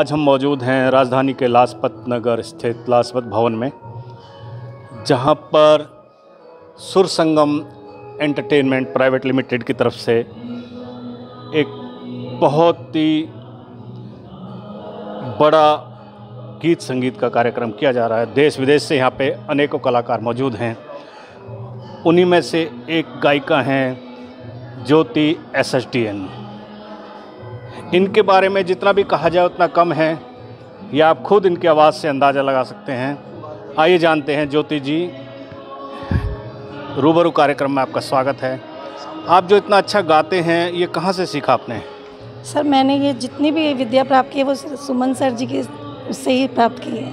आज हम मौजूद हैं राजधानी के लाजपत नगर स्थित लाजपत भवन में, जहाँ पर सुर संगम एंटरटेनमेंट प्राइवेट लिमिटेड की तरफ़ से एक बहुत ही बड़ा गीत संगीत का कार्यक्रम किया जा रहा है। देश विदेश से यहाँ पे अनेकों कलाकार मौजूद हैं। उन्हीं में से एक गायिका हैं Jyoti S S T N. इनके बारे में जितना भी कहा जाए उतना कम है। या आप खुद इनकी आवाज़ से अंदाज़ा लगा सकते हैं। आइए जानते हैं ज्योति जी। रूबरू कार्यक्रम में आपका स्वागत है। आप जो इतना अच्छा गाते हैं ये कहाँ से सीखा आपने? सर मैंने ये जितनी भी विद्या प्राप्त की है वो सुमन सर जी के उससे ही प्राप्त की है।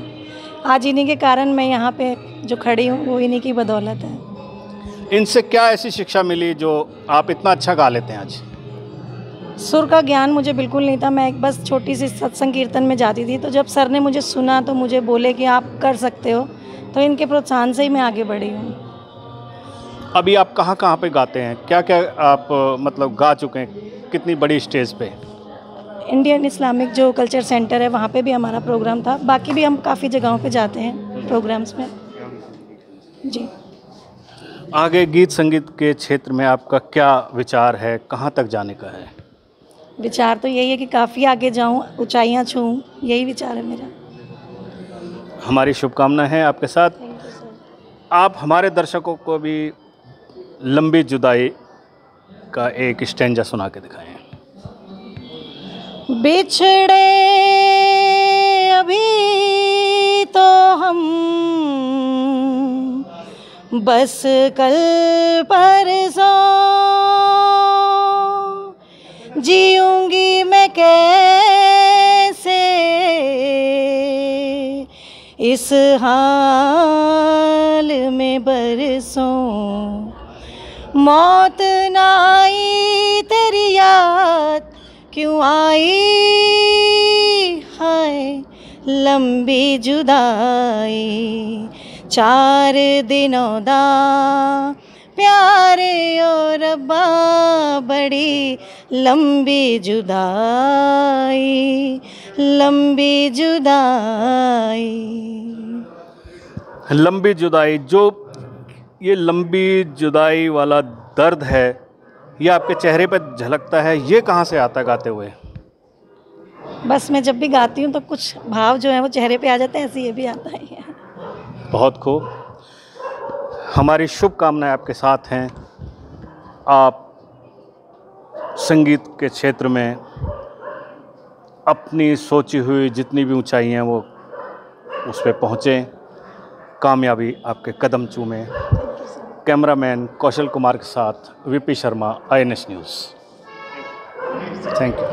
आज इन्हीं के कारण मैं यहाँ पे जो खड़ी हूँ वो इन्हीं की बदौलत है। इनसे क्या ऐसी शिक्षा मिली जो आप इतना अच्छा गा लेते हैं आज? सुर का ज्ञान मुझे बिल्कुल नहीं था। मैं एक बस छोटी सी सत्संग कीर्तन में जाती थी। तो जब सर ने मुझे सुना तो मुझे बोले कि आप कर सकते हो। तो इनके प्रोत्साहन से ही मैं आगे बढ़ी हूँ। अभी आप कहाँ कहाँ पे गाते हैं? क्या क्या आप मतलब गा चुके हैं? कितनी बड़ी स्टेज पे? इंडियन इस्लामिक जो कल्चर सेंटर है वहाँ पे भी हमारा प्रोग्राम था। बाकी भी हम काफ़ी जगहों पे जाते हैं प्रोग्राम्स में। जी। आगे गीत संगीत के क्षेत्र में आपका क्या विचार है? कहाँ तक जाने का है? विचार तो यही है कि काफ़ी आगे जाऊँ ऊंचाइयाँ छूँ यही विचार है मेरा। हमारी शुभकामना है आपके साथ। आप हमारे दर्शकों को भी लंबी जुदाई का एक स्टेंजा सुना के दिखाएँ। बिछड़े अभी तो हम बस कल परसों कैसे इस हाल में बरसों मौत ना आई तेरी याद? क्यों आई हाय लंबी जुदाई? चार दिनों दा प्यारे और रब्बा बड़ी लंबी जुदाई लंबी जुदाई। लंबी जुदाई जो ये लंबी जुदाई वाला दर्द है ये आपके चेहरे पर झलकता है ये कहाँ से आता गाते हुए? बस मैं जब भी गाती हूँ तो कुछ भाव जो है वो चेहरे पे आ जाते हैं ऐसे ये भी आता है। बहुत खूब। हमारी शुभकामनाएँ आपके साथ हैं। आप संगीत के क्षेत्र में अपनी सोची हुई जितनी भी ऊंचाई हैं, वो उस पर पहुँचें। कामयाबी आपके कदम चूमें। कैमरामैन कौशल कुमार के साथ VP Sharma I news thank you